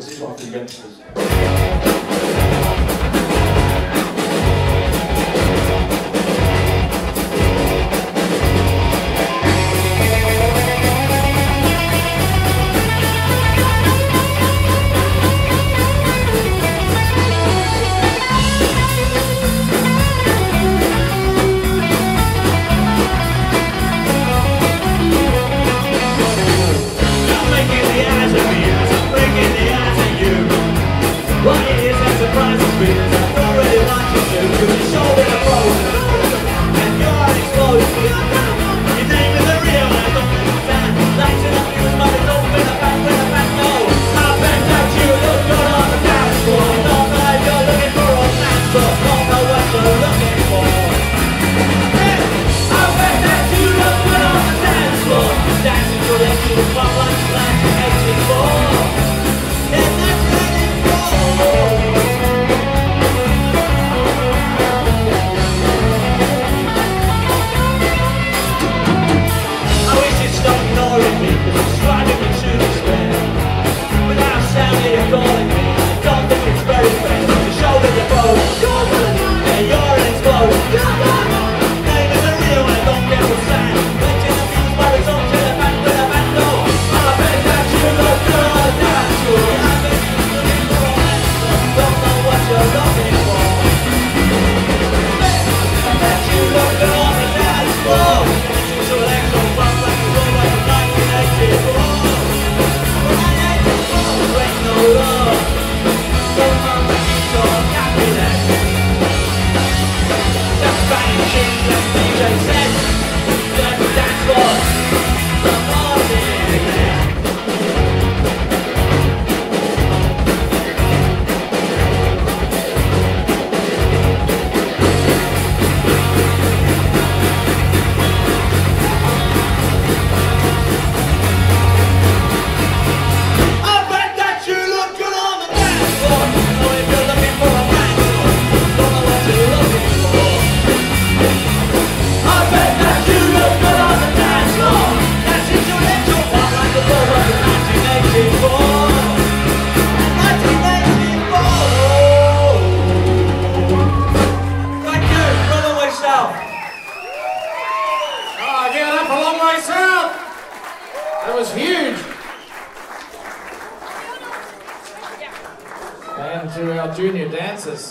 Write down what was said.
This is one for you. give it up for Long Way That was huge. And to our junior dancers.